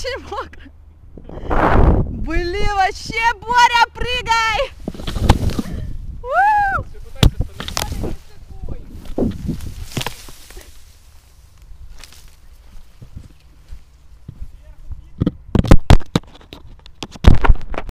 очень мокро. Блин, вообще, Боря!